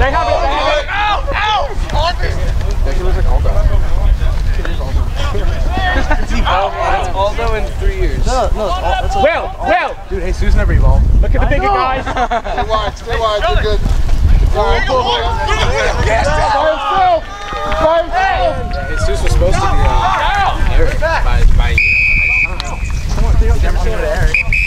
They have it. They have it. Ow! Ow! Yeah, he looks like Aldo. It's evolved. It's Aldo in three years. No, no, it's all, that's Will, Will, Dude, hey, Sue's never evolved. look at the bigger guys. Stay wide, stay wide, you're good. All right, pull, pull. Yes, by himself. By himself. Jesus was supposed to be uh, uh Eric by, by you know. Never seen it Eric.